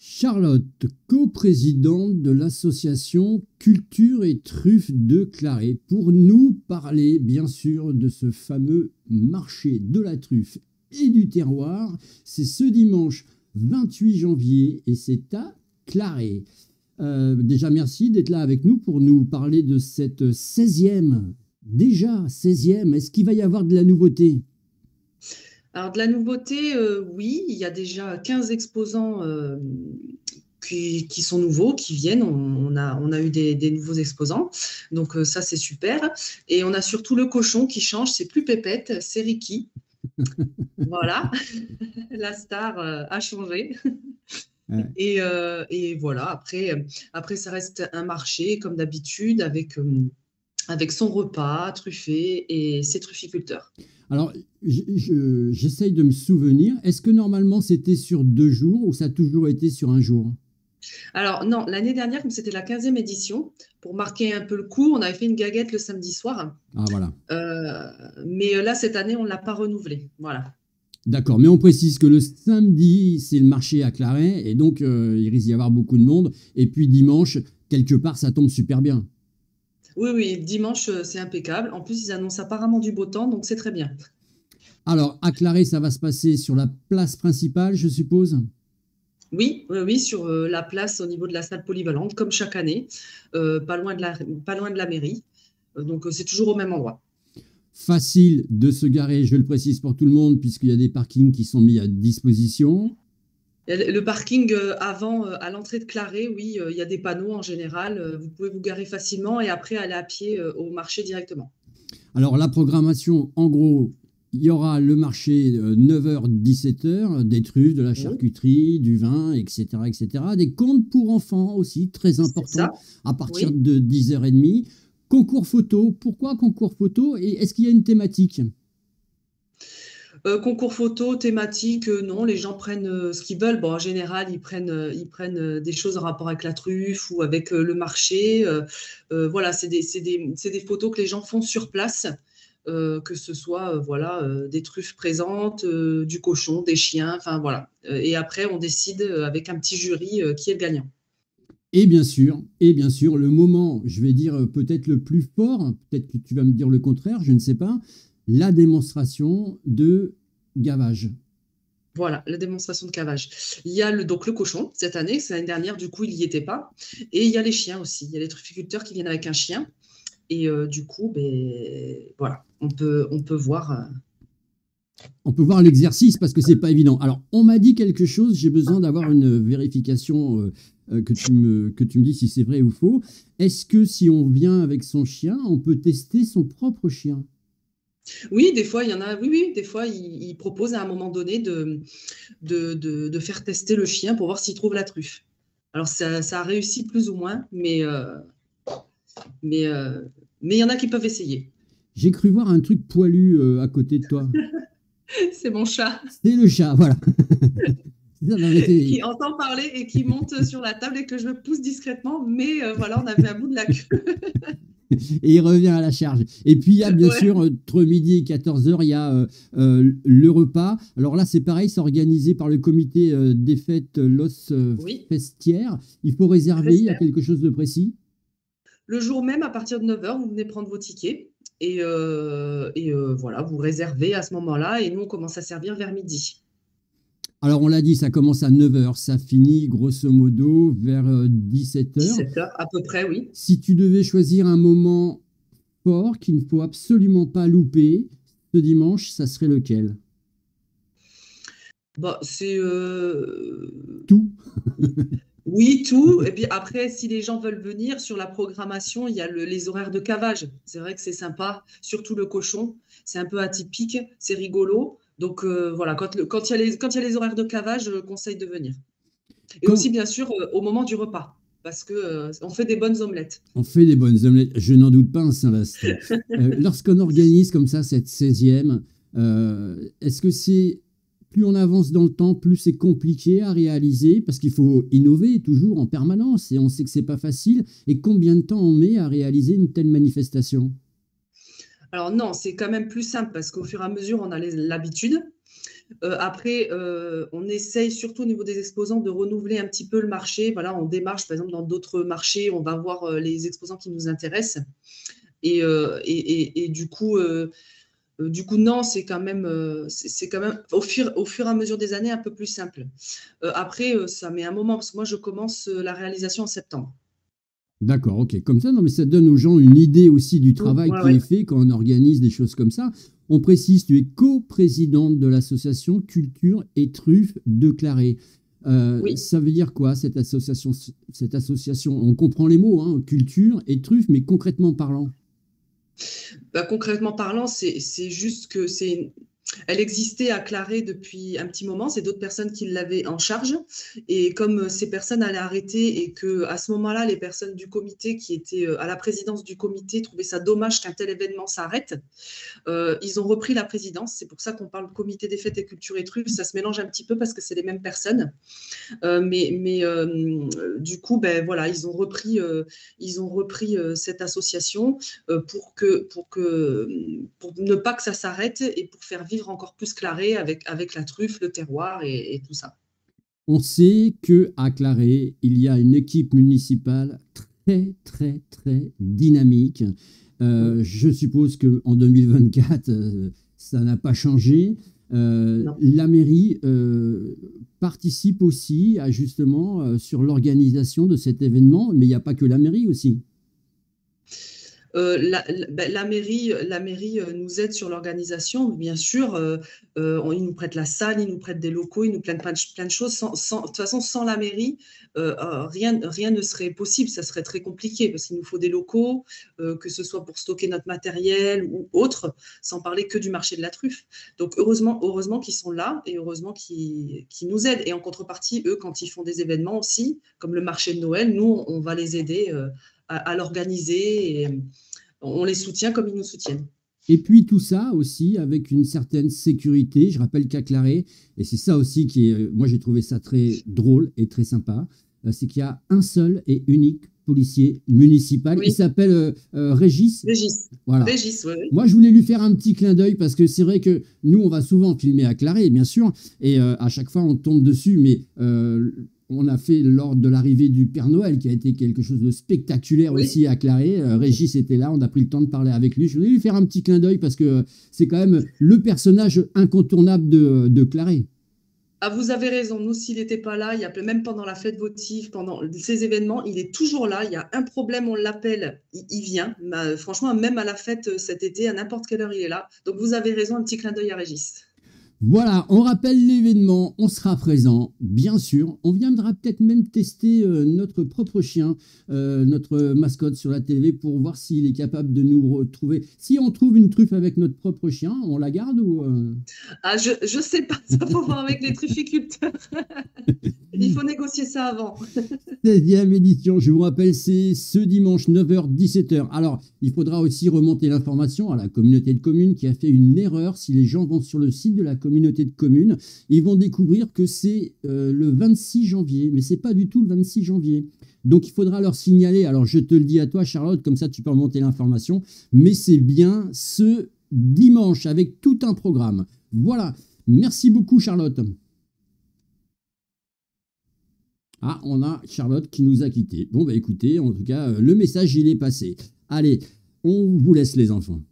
Charlotte, coprésidente de l'association Culture et Truffes de Claret, pour nous parler bien sûr de ce fameux marché de la truffe et du terroir. C'est ce dimanche 28 janvier et c'est à Claret. Euh, déjà, merci d'être là avec nous pour nous parler de cette 16e. Déjà, 16e. Est-ce qu'il va y avoir de la nouveauté? Alors de la nouveauté, euh, oui, il y a déjà 15 exposants euh, qui, sont nouveaux, qui viennent. On, a, on a eu des, nouveaux exposants, donc ça c'est super. Et on a surtout le cochon qui change, c'est plus Pépette, c'est Ricky. voilà, la star a changé. Euh, et, voilà, après, après, ça reste un marché, comme d'habitude, avec, euh, avec son repas truffé et ses trufficulteurs. Alors, j'essaye de me souvenir, est-ce que normalement c'était sur deux jours ou ça a toujours été sur un jour? Alors non, l'année dernière, comme c'était la 15e édition, pour marquer un peu le coup, on avait fait une gaguette le samedi soir. Ah voilà. Euh, mais là, cette année, on ne l'a pas renouvelé. Voilà. D'accord, mais on précise que le samedi, c'est le marché à Claret, et donc euh, il risque d'y avoir beaucoup de monde. Et puis dimanche, quelque part, ça tombe super bien. Oui, oui, dimanche, euh, c'est impeccable. En plus, ils annoncent apparemment du beau temps, donc c'est très bien. Alors, à ça va se passer sur la place principale, je suppose? Oui, oui, sur euh, la place au niveau de la salle polyvalente, comme chaque année, pas, loin de la, pas loin de la mairie. donc, c'est toujours au même endroit facile de se garer, je le précise pour tout le monde, puisqu'il y a des parkings qui sont mis à disposition. Le parking euh, avant, euh, à l'entrée de Claret, oui, euh, il y a des panneaux en général. Vous pouvez vous garer facilement et après aller à pied au marché directement. Alors la programmation, en gros, il y aura le marché 9h-17h, des truffes, de la charcuterie, du vin, etc., etc. Des comptes pour enfants aussi, très importants, à partir de 10h30. Concours photo, pourquoi concours photo et est-ce qu'il y a une thématique? Euh, concours photo, thématique, euh, non, les gens prennent euh, ce qu'ils veulent. Bon, en général, ils prennent, des choses en rapport avec la truffe ou avec le marché. voilà, c'est des, des, photos que les gens font sur place, que ce soit voilà, des truffes présentes, du cochon, des chiens, enfin voilà. Et après, on décide avec un petit jury qui est le gagnant. Et bien sûr, et bien sûr, le moment, je vais dire peut-être le plus fort, peut-être que tu vas me dire le contraire, je ne sais pas, la démonstration de gavage. Voilà, la démonstration de cavage. Il y a le, donc le cochon cette année, c'est l'année dernière, du coup, il n'y était pas. Et il y a les chiens aussi. Il y a les trufficulteurs qui viennent avec un chien. Et euh, du coup, ben, voilà, on peut, on peut voir. Euh, on peut voir l'exercice parce que c'est pas évident. Alors, on m'a dit quelque chose, j'ai besoin d'avoir une vérification euh, que, tu me, que tu me dis si c'est vrai ou faux. Est-ce que si on vient avec son chien, on peut tester son propre chien? Oui, des fois, il y en a. Oui, oui, des fois, ils proposent à un moment donné de, de, de, faire tester le chien pour voir s'il trouve la truffe. Alors, ça, ça, a réussi plus ou moins, mais euh, mais euh, mais il y en a qui peuvent essayer. J'ai cru voir un truc poilu à côté de toi. C'est mon chat. C'est le chat, voilà. qui entend parler et qui monte sur la table et que je pousse discrètement, mais euh, voilà, on avait un bout de la queue. et il revient à la charge. Et puis il y a bien sûr entre midi et 14h, il y a euh, euh, le repas. Alors là, c'est pareil, c'est organisé par le comité des fêtes Los Festières. Il faut réserver, il y a quelque chose de précis? Le jour même, à partir de 9h, vous venez prendre vos tickets. Et, et voilà, vous réservez à ce moment-là. Et nous, on commence à servir vers midi. Alors, on l'a dit, ça commence à 9h, ça finit grosso modo vers 17h. Euh, 17h, à peu près, oui. Si tu devais choisir un moment fort qu'il ne faut absolument pas louper ce dimanche, ça serait lequel? Bah, C'est. Euh, tout Oui, tout. Et puis après, si les gens veulent venir sur la programmation, il y a les horaires de cavage. C'est vrai que c'est sympa, surtout le cochon. C'est un peu atypique, c'est rigolo. Donc euh, voilà, quand, quand, il y a les, quand il y a les horaires de clavage, je conseille de venir. Et aussi, bien sûr, euh, au moment du repas, parce qu'on euh, on fait des bonnes omelettes. On fait des bonnes omelettes, je n'en doute pas un saint Lorsqu'on organise comme ça cette 16e, est-ce que c'est plus on avance dans le temps, plus c'est compliqué à réaliser? Parce qu'il faut innover toujours en permanence et on sait que c'est pas facile. Et combien de temps on met à réaliser une telle manifestation? Alors non, c'est quand même plus simple parce qu'au fur et à mesure, on a l'habitude. après, on essaye surtout au niveau des exposants de renouveler un petit peu le marché. On démarche par exemple dans d'autres marchés, on va voir les exposants qui nous intéressent. Et, du coup, du coup, non, c'est quand même, c'est quand même au au fur et à mesure des années un peu plus simple. après, ça met un moment parce que moi, je commence la réalisation en septembre. D'accord, ok. Comme ça, non, mais ça donne aux gens une idée aussi du travail qui est fait quand on organise des choses comme ça. On précise, tu es co-présidente de l'association Culture et Truffes de Claré. Euh, ça veut dire quoi cette association, cette association? On comprend les mots, hein, culture et truffes, mais concrètement parlant bah, Concrètement parlant, c'est juste que c'est elle existait à Claré depuis un petit moment. C'est d'autres personnes qui l'avaient en charge. Et comme ces personnes allaient arrêter et que à ce moment-là, les personnes du comité qui étaient euh, à la présidence du comité trouvaient ça dommage qu'un tel événement s'arrête, euh, ils ont repris la présidence. C'est pour ça qu'on parle comité des fêtes et culture trucs. Ça se mélange un petit peu parce que c'est les mêmes personnes. Euh, mais mais du coup, ben voilà, ils ont repris, ils ont repris cette association pour que pour que pour ne pas que ça s'arrête et pour faire vivre encore plus Claré avec, avec la truffe, le terroir et, tout ça. On sait que à Claré, il y a une équipe municipale très, très, très dynamique. Euh, je suppose qu'en 2024, euh, ça n'a pas changé. Euh, la mairie participe aussi à, justement sur l'organisation de cet événement, mais il n'y a pas que la mairie aussi. Euh, ben, la, mairie, la mairie euh, nous aide sur l'organisation, bien sûr. Euh, ils nous prêtent la salle, ils nous prêtent des locaux, ils nous prêtent plein, de choses. de toute façon, sans la mairie, rien, rien ne serait possible. Ça serait très compliqué parce qu'il nous faut des locaux, que ce soit pour stocker notre matériel ou autre, sans parler que du marché de la truffe. Donc, heureusement, heureusement qu'ils sont là et heureusement qu'ils nous aident. Et en contrepartie, eux, quand ils font des événements aussi, comme le marché de Noël, nous, on va les aider à, l'organiser on les soutient comme ils nous soutiennent. Et puis tout ça aussi avec une certaine sécurité. Je rappelle qu'à Claré, et c'est ça aussi qui est, moi j'ai trouvé ça très drôle et très sympa, euh, c'est qu'il y a un seul et unique policier municipal. Il s'appelle euh, euh, Régis. Régis. Voilà. Régis, Moi, je voulais lui faire un petit clin d'œil parce que c'est vrai que nous, on va souvent filmer à Claré, bien sûr, et à chaque fois, on tombe dessus, mais on a fait lors de l'arrivée du Père Noël, qui a été quelque chose de spectaculaire aussi à Claré. Euh, Régis était là, on a pris le temps de parler avec lui. Je voulais lui faire un petit clin d'œil parce que c'est quand même le personnage incontournable de, de Claré. Ah, vous avez raison. Nous, s'il n'était pas là, il y a même pendant la fête votive, pendant ces événements, il est toujours là. Il y a un problème, on l'appelle, il, vient. franchement, même à la fête euh, cet été, à n'importe quelle heure, il est là. Donc, vous avez raison, un petit clin d'œil à Régis. Voilà, on rappelle l'événement, on sera présent, bien sûr. On viendra peut-être même tester euh, notre propre chien, euh, notre mascotte sur la télé pour voir s'il est capable de nous retrouver. Si on trouve une truffe avec notre propre chien, on la garde ou euh? Ah, je ne sais pas, ça faut voir avec les trufficulteurs. Il faut négocier ça avant. 16e édition, je vous rappelle, c'est ce dimanche 9h-17h. Alors, il faudra aussi remonter l'information à la communauté de communes qui a fait une erreur. Si les gens vont sur le site de la communauté, communauté de communes, ils vont découvrir que c'est euh, le 26 janvier, mais c'est pas du tout le 26 janvier. Donc il faudra leur signaler, alors je te le dis à toi Charlotte, comme ça tu peux remonter l'information, mais c'est bien ce dimanche avec tout un programme. Voilà, merci beaucoup Charlotte. Ah, on a Charlotte qui nous a quittés. Bon, bah écoutez, en tout cas, euh, le message, il est passé. Allez, on vous laisse les enfants.